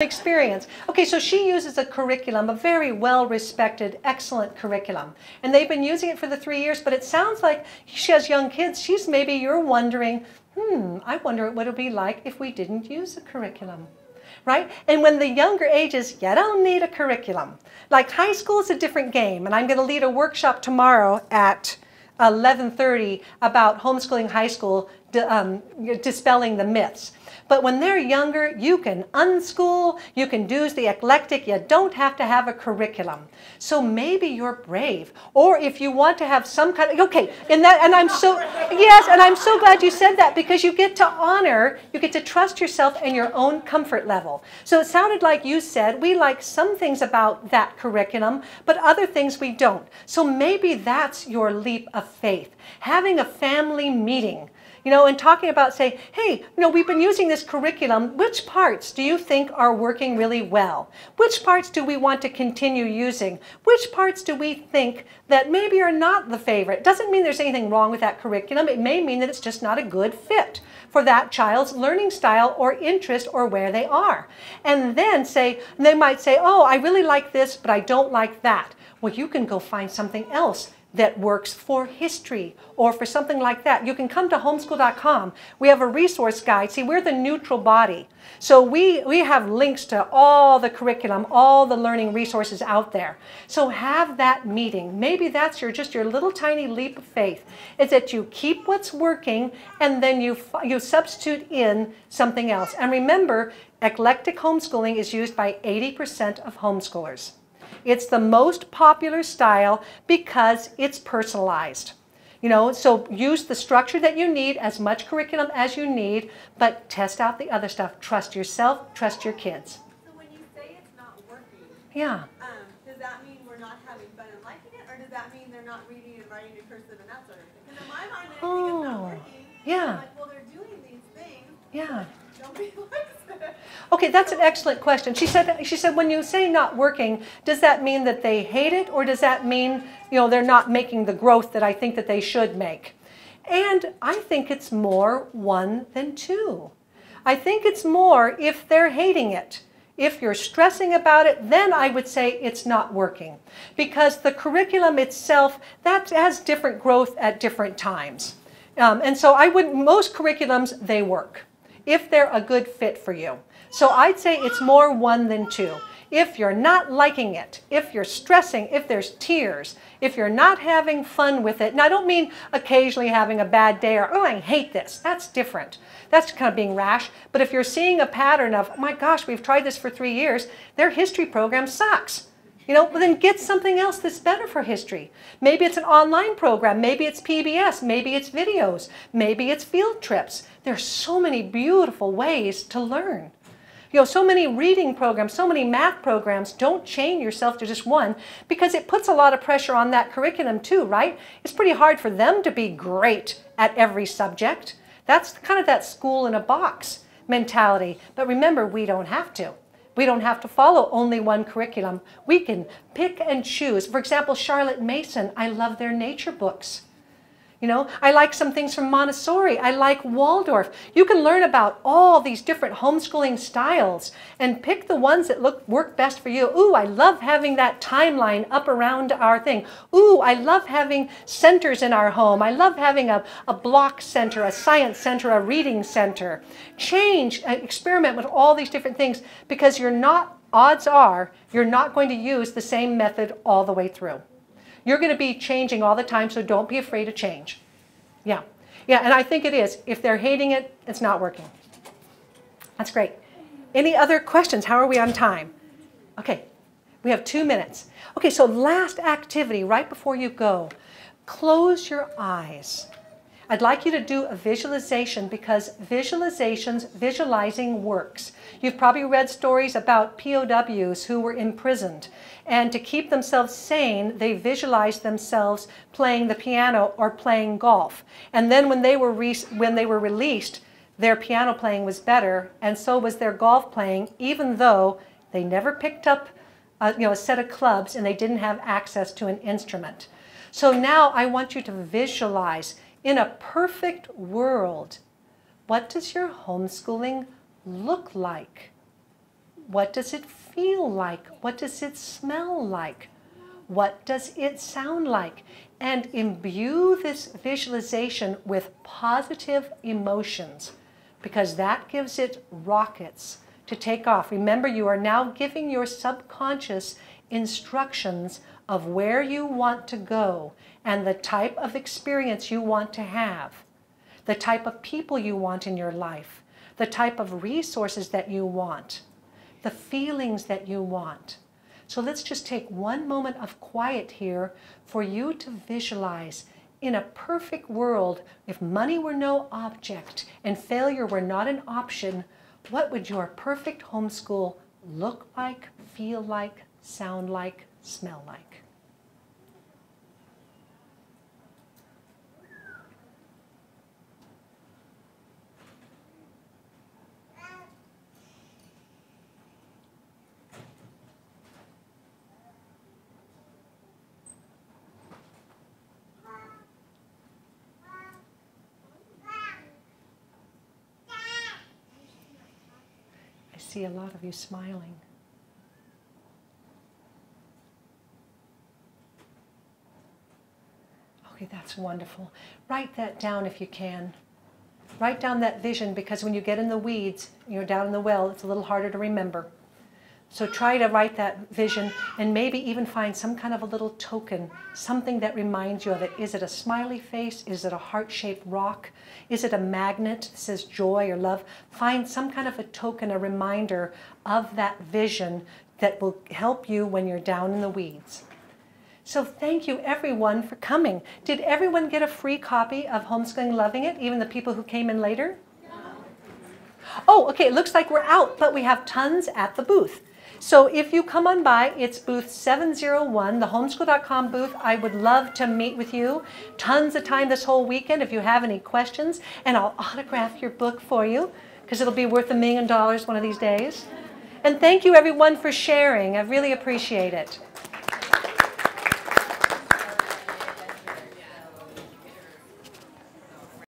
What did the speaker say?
experience. Okay, so she uses a curriculum, a very well-respected, excellent curriculum. And they've been using it for the three years, but it sounds like she has young kids. She's maybe you're wondering, hmm, I wonder what it would be like if we didn't use a curriculum. Right? And when the younger ages, you don't need a curriculum. Like high school is a different game, and I'm going to lead a workshop tomorrow at 11.30 about homeschooling high school, um, dispelling the myths. But when they're younger, you can unschool, you can do the eclectic, you don't have to have a curriculum. So maybe you're brave. Or if you want to have some kind of, okay, and that, and I'm so, yes, and I'm so glad you said that because you get to honor, you get to trust yourself and your own comfort level. So it sounded like you said, we like some things about that curriculum, but other things we don't. So maybe that's your leap of faith. Having a family meeting you know, and talking about say, hey, you know, we've been using this curriculum. Which parts do you think are working really well? Which parts do we want to continue using? Which parts do we think that maybe are not the favorite? Doesn't mean there's anything wrong with that curriculum. It may mean that it's just not a good fit for that child's learning style or interest or where they are. And then say, they might say, oh, I really like this, but I don't like that. Well, you can go find something else that works for history or for something like that. You can come to homeschool.com. We have a resource guide. See, we're the neutral body. So we, we have links to all the curriculum, all the learning resources out there. So have that meeting. Maybe that's your just your little tiny leap of faith. Is that you keep what's working and then you, you substitute in something else. And remember, eclectic homeschooling is used by 80% of homeschoolers. It's the most popular style because it's personalized. You know, so use the structure that you need, as much curriculum as you need, but test out the other stuff. Trust yourself, trust your kids. So when you say it's not working, yeah. Um, does that mean we're not having fun and liking it, or does that mean they're not reading and writing in cursive and that sort of thing? Because in my mind, I oh, think it's not working. Yeah. I'm like, well, they're doing these things. Yeah. Nobody likes Okay, that's an excellent question. She said, she said, when you say not working, does that mean that they hate it or does that mean, you know, they're not making the growth that I think that they should make? And I think it's more one than two. I think it's more if they're hating it. If you're stressing about it, then I would say it's not working. Because the curriculum itself, that has different growth at different times. Um, and so I would, most curriculums, they work if they're a good fit for you. So I'd say it's more one than two. If you're not liking it, if you're stressing, if there's tears, if you're not having fun with it, and I don't mean occasionally having a bad day or, oh, I hate this. That's different. That's kind of being rash. But if you're seeing a pattern of, oh my gosh, we've tried this for three years, their history program sucks. You know, then get something else that's better for history. Maybe it's an online program. Maybe it's PBS. Maybe it's videos. Maybe it's field trips. There's so many beautiful ways to learn. You know, so many reading programs, so many math programs, don't chain yourself to just one because it puts a lot of pressure on that curriculum too, right? It's pretty hard for them to be great at every subject. That's kind of that school in a box mentality. But remember, we don't have to. We don't have to follow only one curriculum. We can pick and choose. For example, Charlotte Mason, I love their nature books. You know, I like some things from Montessori. I like Waldorf. You can learn about all these different homeschooling styles and pick the ones that look work best for you. Ooh, I love having that timeline up around our thing. Ooh, I love having centers in our home. I love having a, a block center, a science center, a reading center. Change, uh, experiment with all these different things because you're not, odds are, you're not going to use the same method all the way through. You're going to be changing all the time, so don't be afraid to change. Yeah. Yeah, and I think it is. If they're hating it, it's not working. That's great. Any other questions? How are we on time? Okay, we have two minutes. Okay, so last activity right before you go. Close your eyes. I'd like you to do a visualization because visualizations, visualizing works. You've probably read stories about POWs who were imprisoned. And to keep themselves sane, they visualized themselves playing the piano or playing golf. And then when they were, when they were released, their piano playing was better, and so was their golf playing, even though they never picked up a, you know, a set of clubs and they didn't have access to an instrument. So now I want you to visualize in a perfect world, what does your homeschooling look like? What does it feel like? What does it smell like? What does it sound like? And imbue this visualization with positive emotions because that gives it rockets to take off. Remember, you are now giving your subconscious instructions of where you want to go and the type of experience you want to have, the type of people you want in your life, the type of resources that you want, the feelings that you want. So let's just take one moment of quiet here for you to visualize in a perfect world, if money were no object and failure were not an option, what would your perfect homeschool look like, feel like, sound like, smell like? I see a lot of you smiling. Okay, that's wonderful. Write that down if you can. Write down that vision because when you get in the weeds, you're down in the well, it's a little harder to remember. So try to write that vision and maybe even find some kind of a little token, something that reminds you of it. Is it a smiley face? Is it a heart-shaped rock? Is it a magnet that says joy or love? Find some kind of a token, a reminder of that vision that will help you when you're down in the weeds. So thank you everyone for coming. Did everyone get a free copy of Homeschooling Loving It, even the people who came in later? No. Oh, okay, it looks like we're out, but we have tons at the booth. So if you come on by, it's booth 701, the homeschool.com booth. I would love to meet with you. Tons of time this whole weekend if you have any questions, and I'll autograph your book for you because it'll be worth a million dollars one of these days. And thank you everyone for sharing. I really appreciate it.